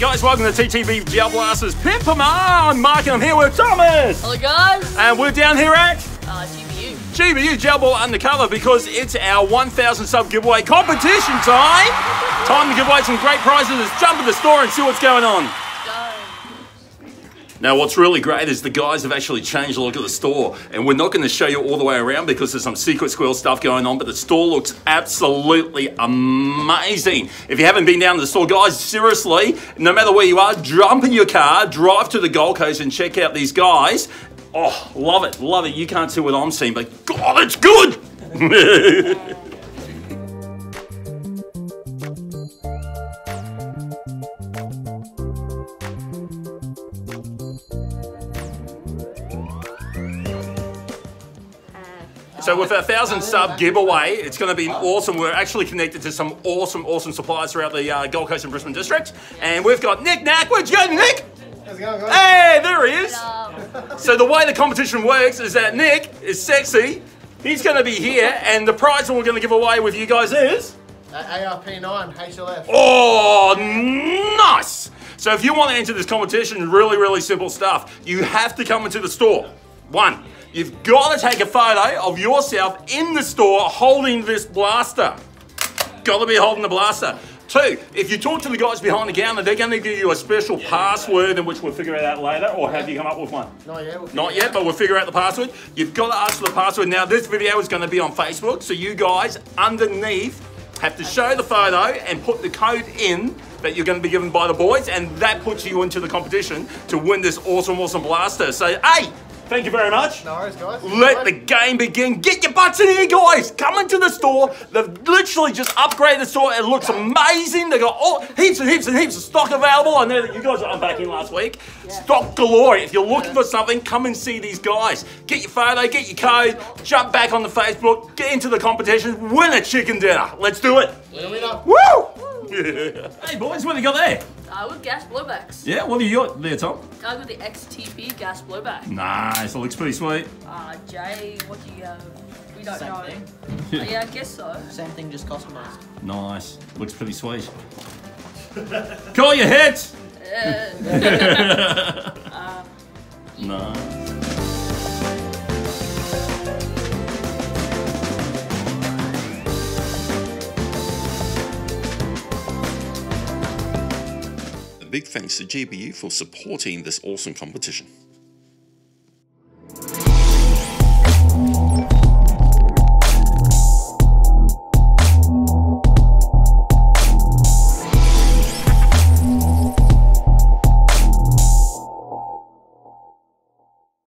welcome to TTB Gel Blasters Pimp 'em on. Mike and I'm here with Thomas. Hello guys. And we're down here at Uh, GBU. Ball Undercover because it's our 1,000 sub giveaway competition time. Time to give away some great prizes. Let's jump in the store and see what's going on. Now, what's really great is the guys have actually changed the look of the store, and we're not going to show you all the way around because there's some secret squirrel stuff going on, but the store looks absolutely amazing. If you haven't been down to the store, guys, seriously, no matter where you are, jump in your car, drive to the Gold Coast, and check out these guys. Oh, love it, love it. You can't see what I'm seeing, but God, it's good! So with our thousand sub giveaway, it's going to be awesome. We're actually connected to some awesome, awesome suppliers throughout the uh, Gold Coast and Brisbane district, and we've got Nick Knack. Where'd you go, Nick? How's it going, guys? Hey, there he is. So the way the competition works is that Nick is sexy. He's going to be here, and the prize that we're going to give away with you guys is. Uh, ARP9, HLF. Oh, nice! So if you want to enter this competition, really, really simple stuff. You have to come into the store. One, you've got to take a photo of yourself in the store holding this blaster. Got to be holding the blaster. Two, if you talk to the guys behind the counter, they're going to give you a special password, in which we'll figure it out later. Or have you come up with one? Not yet. we'll Not figure it yet, but we'll figure out the password. You've got to ask for the password. Now, this video is going to be on Facebook, so you guys underneath have to show the photo and put the code in that you're going to be given by the boys, and that puts you into the competition to win this awesome, awesome blaster. So, hey, thank you very much. No worries, guys. Let the game begin. Get your butts in here, guys. Come into the store. They've literally just upgraded the store. It looks amazing. They've got all heaps and heaps and heaps of stock available. I know that you guys were unpacking last week. Stock galore. If you're looking for something, come and see these guys. Get your photo, get your code, jump back on the Facebook, get into the competition, win a chicken dinner. Let's do it. Winner, winner. Woo! hey boys, what have you got there? Uh, with gas blowbacks. Yeah, what have you got there, Tom? I got the XTP gas blowback. Nice, it looks pretty sweet. Uh, Jay, what do you have? We don't Same know. thing. Uh, yeah, I guess so. Same thing, just customized. Nice, looks pretty sweet. Call your hits. Uh, Nice. Big thanks to GBU for supporting this awesome competition.